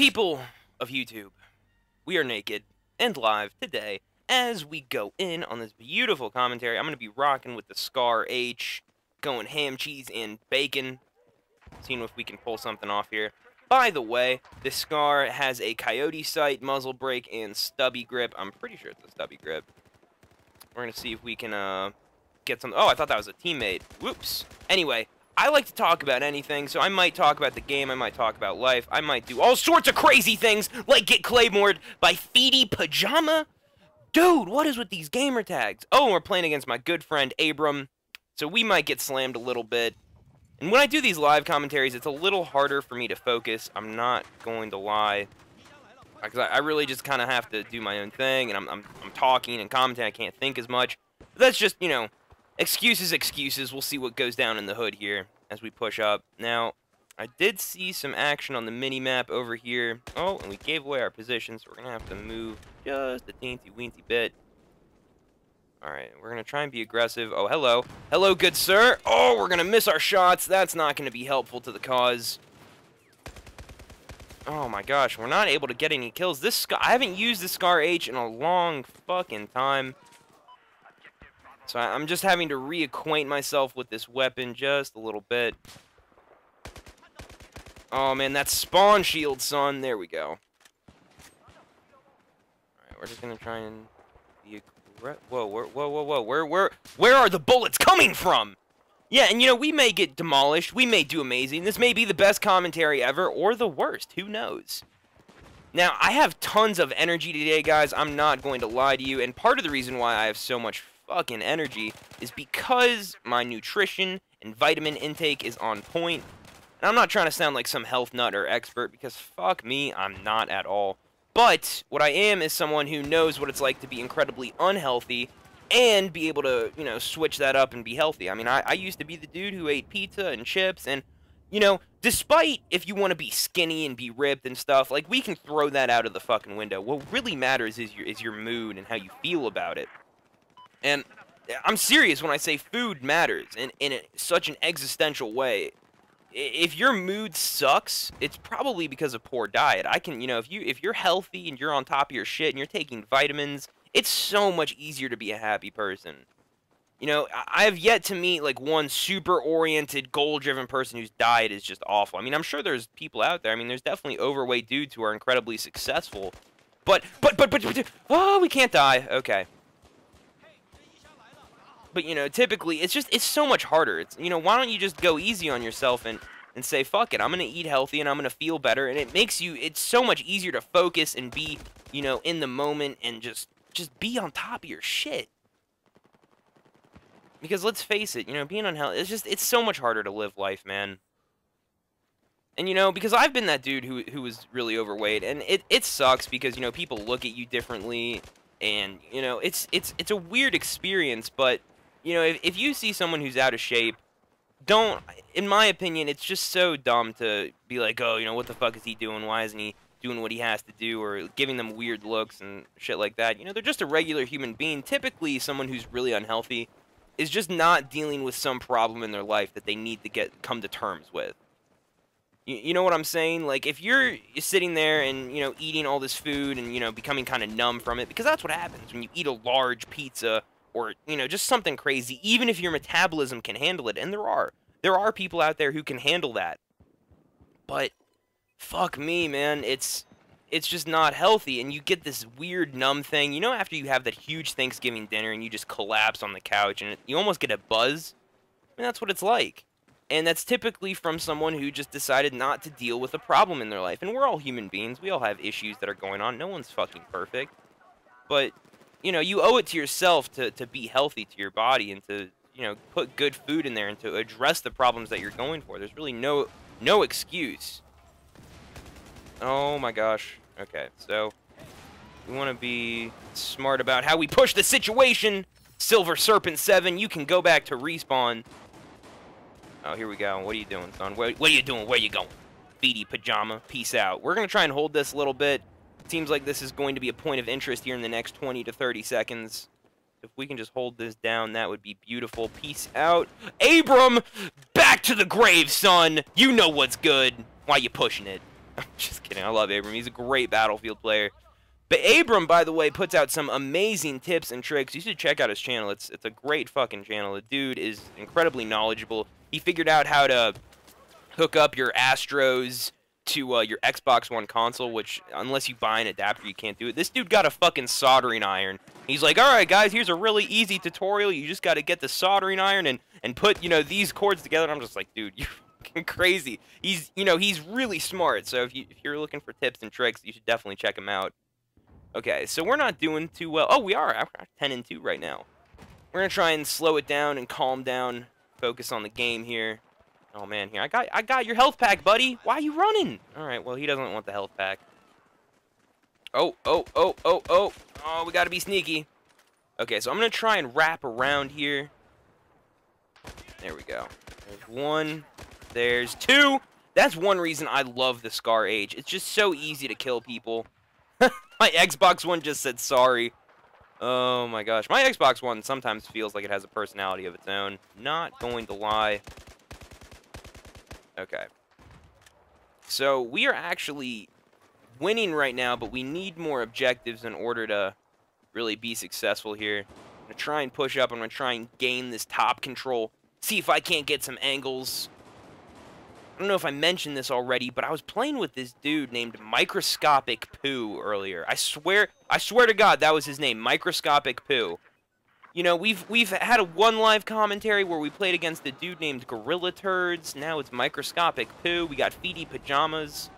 People of YouTube, we are naked and live today as we go in on this beautiful commentary. I'm going to be rocking with the Scar H, going ham, cheese, and bacon. Seeing if we can pull something off here. By the way, this Scar has a coyote sight, muzzle brake, and stubby grip. I'm pretty sure it's a stubby grip. We're going to see if we can uh, get some... Oh, I thought that was a teammate. Whoops. Anyway, I like to talk about anything, so I might talk about the game, I might talk about life, I might do all sorts of crazy things, like get claymored by Feety Pajama. Dude, what is with these gamer tags? Oh, we're playing against my good friend Abram, so we might get slammed a little bit. And when I do these live commentaries, it's a little harder for me to focus. I'm not going to lie. Because I, I really just kind of have to do my own thing, and I'm, I'm, I'm talking and commenting, I can't think as much. But that's just, you know, Excuses, excuses. We'll see what goes down in the hood here as we push up. Now, I did see some action on the mini-map over here. Oh, and we gave away our position, so we're going to have to move just a teensy-weensy bit. Alright, we're going to try and be aggressive. Oh, hello. Hello, good sir. Oh, we're going to miss our shots. That's not going to be helpful to the cause. Oh my gosh, we're not able to get any kills. This I haven't used the Scar H in a long fucking time. So I'm just having to reacquaint myself with this weapon just a little bit. Oh man, that spawn shield, son. There we go. Alright, we're just gonna try and be Whoa, whoa, whoa, whoa, whoa. Where, where, where are the bullets coming from? Yeah, and you know, we may get demolished. We may do amazing. This may be the best commentary ever, or the worst. Who knows? Now, I have tons of energy today, guys. I'm not going to lie to you. And part of the reason why I have so much fucking energy is because my nutrition and vitamin intake is on point. And I'm not trying to sound like some health nut or expert because fuck me, I'm not at all. But what I am is someone who knows what it's like to be incredibly unhealthy and be able to, you know, switch that up and be healthy. I mean, I, I used to be the dude who ate pizza and chips and, you know, despite if you want to be skinny and be ripped and stuff, like, we can throw that out of the fucking window. What really matters is your, is your mood and how you feel about it. And I'm serious when I say food matters in, in a, such an existential way. If your mood sucks, it's probably because of poor diet. I can, you know, if you if you're healthy and you're on top of your shit and you're taking vitamins, it's so much easier to be a happy person. You know, I have yet to meet like one super oriented, goal driven person whose diet is just awful. I mean, I'm sure there's people out there. I mean, there's definitely overweight dudes who are incredibly successful. But, but, but, but, but, oh, we can't die. Okay. But you know, typically it's just it's so much harder. It's you know, why don't you just go easy on yourself and and say fuck it, I'm gonna eat healthy and I'm gonna feel better, and it makes you it's so much easier to focus and be you know in the moment and just just be on top of your shit. Because let's face it, you know, being unhealthy, it's just, it's so much harder to live life, man. And, you know, because I've been that dude who, who was really overweight, and it, it sucks because, you know, people look at you differently, and, you know, it's, it's, it's a weird experience, but you know, if, if you see someone who's out of shape, don't, in my opinion, it's just so dumb to be like, oh, you know, what the fuck is he doing? Why isn't he doing what he has to do or giving them weird looks and shit like that? You know, they're just a regular human being. Typically, someone who's really unhealthy is just not dealing with some problem in their life that they need to get come to terms with. You, you know what I'm saying? Like, if you're sitting there and, you know, eating all this food and, you know, becoming kind of numb from it, because that's what happens when you eat a large pizza or you know just something crazy even if your metabolism can handle it and there are there are people out there who can handle that. But fuck me man it's it's just not healthy and you get this weird numb thing. You know after you have that huge thanksgiving dinner and you just collapse on the couch and it, you almost get a buzz? I mean, that's what it's like. And that's typically from someone who just decided not to deal with a problem in their life. And we're all human beings. We all have issues that are going on. No one's fucking perfect. But you know, you owe it to yourself to, to be healthy to your body and to, you know, put good food in there and to address the problems that you're going for. There's really no no excuse. Oh my gosh. Okay, so we want to be smart about how we push the situation. Silver Serpent 7, you can go back to respawn. Oh, here we go. What are you doing, son? What, what are you doing? Where are you going? Feety Pajama, peace out. We're going to try and hold this a little bit. Seems like this is going to be a point of interest here in the next 20 to 30 seconds. If we can just hold this down, that would be beautiful. Peace out. Abram, back to the grave, son. You know what's good. Why you pushing it? I'm just kidding. I love Abram. He's a great Battlefield player. But Abram, by the way, puts out some amazing tips and tricks. You should check out his channel. It's it's a great fucking channel. The dude is incredibly knowledgeable. He figured out how to hook up your Astros to uh, your Xbox One console, which unless you buy an adapter, you can't do it. This dude got a fucking soldering iron. He's like, all right, guys, here's a really easy tutorial. You just got to get the soldering iron and and put you know these cords together. And I'm just like, dude, you're fucking crazy. He's you know he's really smart. So if you if you're looking for tips and tricks, you should definitely check him out. Okay, so we're not doing too well. Oh, we are. We're 10 and 2 right now. We're gonna try and slow it down and calm down, focus on the game here. Oh man, here I got I got your health pack, buddy. Why are you running? All right, well he doesn't want the health pack. Oh, oh, oh, oh, oh. Oh, we got to be sneaky. Okay, so I'm to try and wrap around here. There we go. There's one. There's two. That's one reason I love the Scar H. It's just so easy to kill people. my Xbox One just said sorry. Oh my gosh. My Xbox One sometimes feels like it has a personality of its own. Not going to lie. Okay. So we are actually winning right now, but we need more objectives in order to really be successful here. I'm going to try and push up. I'm going to try and gain this top control. See if I can't get some angles. I don't know if I mentioned this already, but I was playing with this dude named Microscopic Poo earlier. I swear, I swear to God, that was his name, Microscopic Poo. You know, we've we've had a one live commentary where we played against a dude named Gorilla Turds. Now it's Microscopic Poo. We got Feety Pajamas.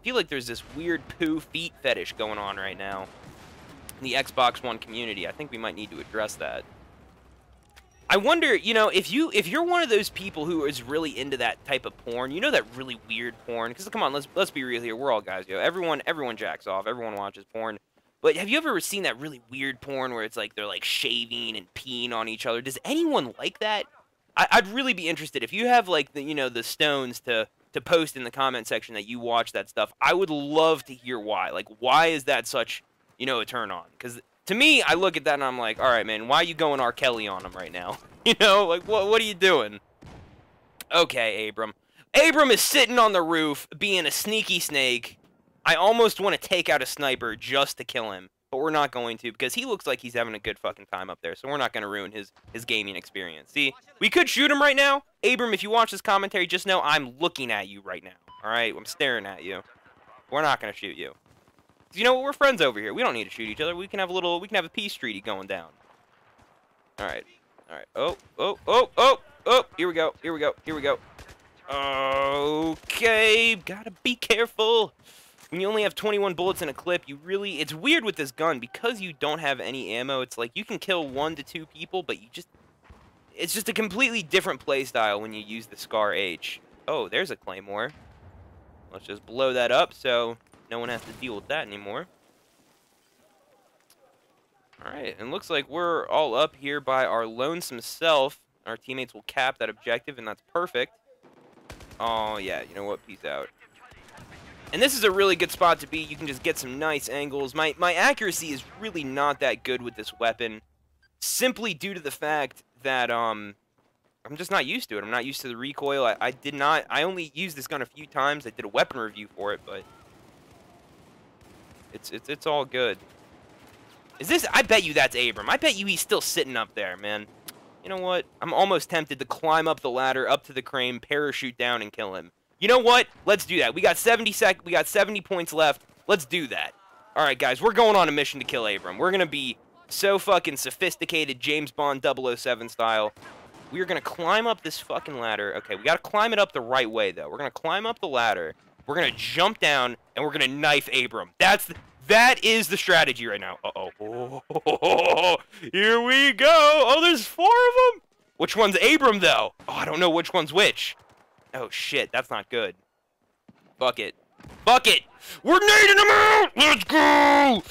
I feel like there's this weird poo feet fetish going on right now in the Xbox One community. I think we might need to address that. I wonder, you know, if you if you're one of those people who is really into that type of porn, you know that really weird porn. Because come on, let's let's be real here. We're all guys, yo. Everyone everyone jacks off. Everyone watches porn. But have you ever seen that really weird porn where it's like they're like shaving and peeing on each other? Does anyone like that? I, would really be interested if you have like the you know the stones to to post in the comment section that you watch that stuff. I would love to hear why. Like why is that such you know a turn on? Because to me, I look at that and I'm like, all right, man, why are you going R. Kelly on him right now? you know, like what what are you doing? Okay, Abram. Abram is sitting on the roof being a sneaky snake I almost want to take out a sniper just to kill him, but we're not going to because he looks like he's having a good fucking time up there. So we're not going to ruin his his gaming experience. See, we could shoot him right now. Abram, if you watch this commentary, just know I'm looking at you right now. All right, I'm staring at you. We're not going to shoot you. You know what? We're friends over here. We don't need to shoot each other. We can have a little. We can have a peace treaty going down. All right. All right. Oh, oh, oh, oh, oh. Here we go. Here we go. Here we go. Okay. Gotta be careful when you only have 21 bullets in a clip, you really, it's weird with this gun, because you don't have any ammo, it's like you can kill one to two people, but you just, it's just a completely different playstyle when you use the Scar H. Oh, there's a Claymore. Let's just blow that up so no one has to deal with that anymore. Alright, and looks like we're all up here by our lonesome self. Our teammates will cap that objective, and that's perfect. Oh, yeah, you know what? Peace out. And this is a really good spot to be. You can just get some nice angles. My, my accuracy is really not that good with this weapon, simply due to the fact that um, I'm just not used to it. I'm not used to the recoil. I, I did not... I only used this gun a few times. I did a weapon review for it, but... It's, it's, it's all good. Is this... I bet you that's Abram. I bet you he's still sitting up there, man. You know what? I'm almost tempted to climb up the ladder, up to the crane, parachute down, and kill him. You know what? Let's do that. We got 70 sec we got 70 points left. Let's do that. All right, guys, we're going on a mission to kill Abram. We're going to be so fucking sophisticated James Bond 007 style. We're going to climb up this fucking ladder. Okay, we got to climb it up the right way, though. We're going to climb up the ladder. We're going to jump down, and we're going to knife Abram. That's the, that is the strategy right now. Uh-oh. Oh, here we go. Oh, there's four of them. Which one's Abram, though? Oh, I don't know which one's which. Oh, shit. That's not good. Bucket. Bucket! We're nading him out! Let's go!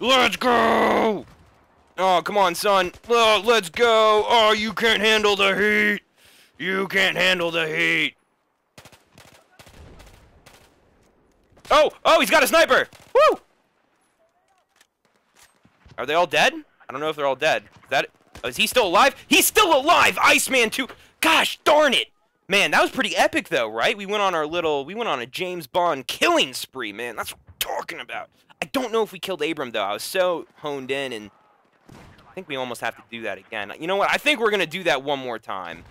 Let's go! Oh, come on, son. Oh, let's go! Oh, you can't handle the heat! You can't handle the heat! Oh! Oh, he's got a sniper! Woo! Are they all dead? I don't know if they're all dead. Is that... Is he still alive? He's still alive! Iceman 2... Gosh darn it! Man, that was pretty epic though, right? We went on our little, we went on a James Bond killing spree, man. That's what I'm talking about. I don't know if we killed Abram though. I was so honed in and I think we almost have to do that again. You know what? I think we're going to do that one more time.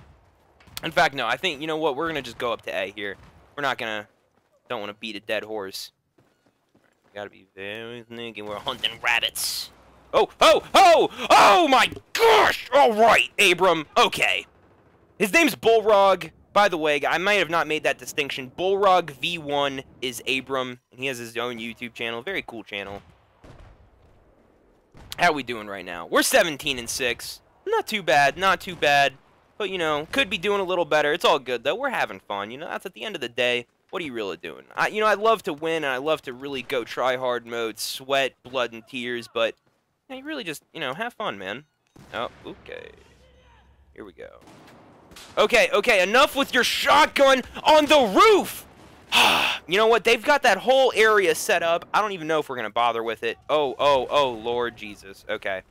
In fact, no. I think, you know what? We're going to just go up to A here. We're not going to... Don't want to beat a dead horse. Gotta be very sneaky. We're hunting rabbits. Oh, oh, oh! Oh my gosh! All right, Abram. Okay. His name's Bulrog. By the way, I might have not made that distinction. Bulrog V1 is Abram, and he has his own YouTube channel. Very cool channel. How we doing right now? We're 17 and 6. Not too bad, not too bad. But, you know, could be doing a little better. It's all good, though. We're having fun. You know, that's at the end of the day. What are you really doing? I, you know, I love to win, and I love to really go try hard mode, sweat, blood, and tears, but you, know, you really just, you know, have fun, man. Oh, okay. Here we go. Okay, okay, enough with your shotgun on the roof! you know what? They've got that whole area set up. I don't even know if we're going to bother with it. Oh, oh, oh, Lord Jesus. Okay.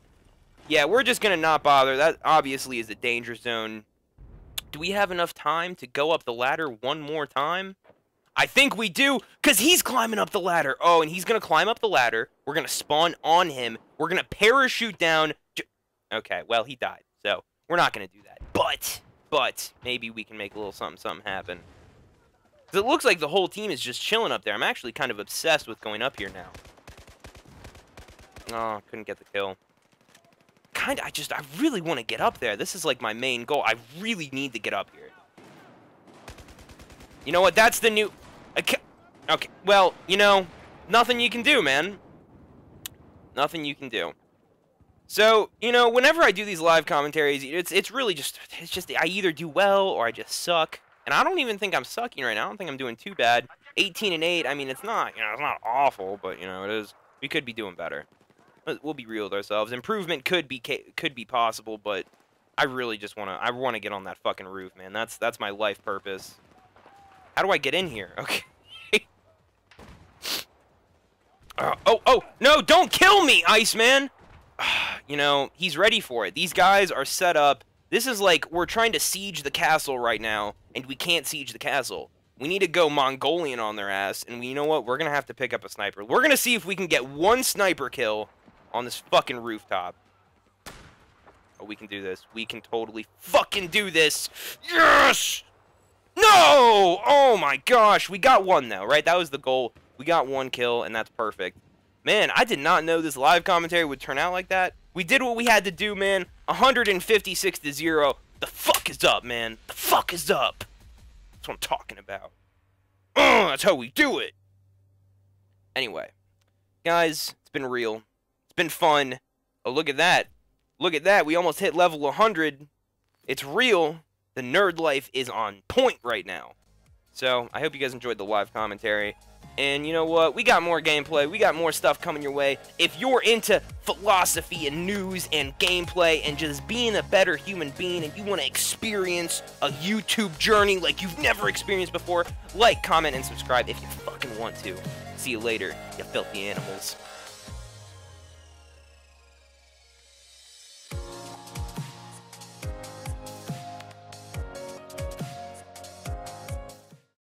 Yeah, we're just going to not bother. That obviously is a danger zone. Do we have enough time to go up the ladder one more time? I think we do, because he's climbing up the ladder. Oh, and he's going to climb up the ladder. We're going to spawn on him. We're going to parachute down. Okay, well, he died, so we're not going to do that. But, but, maybe we can make a little something, something happen. Because it looks like the whole team is just chilling up there. I'm actually kind of obsessed with going up here now. Oh, couldn't get the kill. Kind of, I just, I really want to get up there. This is like my main goal. I really need to get up here. You know what? That's the new... Okay, okay. well, you know, nothing you can do, man. Nothing you can do. So, you know, whenever I do these live commentaries, it's it's really just it's just I either do well or I just suck. And I don't even think I'm sucking right now. I don't think I'm doing too bad. 18 and 8. I mean, it's not, you know, it's not awful, but you know, it is. We could be doing better. We'll be real with ourselves. Improvement could be could be possible, but I really just want to I want to get on that fucking roof, man. That's that's my life purpose. How do I get in here? Okay. uh, oh, oh, no, don't kill me, Iceman! you know, he's ready for it. These guys are set up this is like we're trying to siege the castle right now, and we can't siege the castle. We need to go Mongolian on their ass, and we, you know what? We're gonna have to pick up a sniper. We're gonna see if we can get one sniper kill on this fucking rooftop. Oh, we can do this. We can totally fucking do this. Yes! No! Oh my gosh, we got one though, right? That was the goal. We got one kill, and that's perfect. Man, I did not know this live commentary would turn out like that. We did what we had to do, man. 156 to 0. The fuck is up, man? The fuck is up? That's what I'm talking about. Oh, that's how we do it. Anyway, guys, it's been real. It's been fun. Oh, look at that. Look at that. We almost hit level 100. It's real. The nerd life is on point right now. So, I hope you guys enjoyed the live commentary. And you know what? We got more gameplay. We got more stuff coming your way. If you're into philosophy and news and gameplay and just being a better human being and you want to experience a YouTube journey like you've never experienced before, like, comment, and subscribe if you fucking want to. See you later, you filthy animals.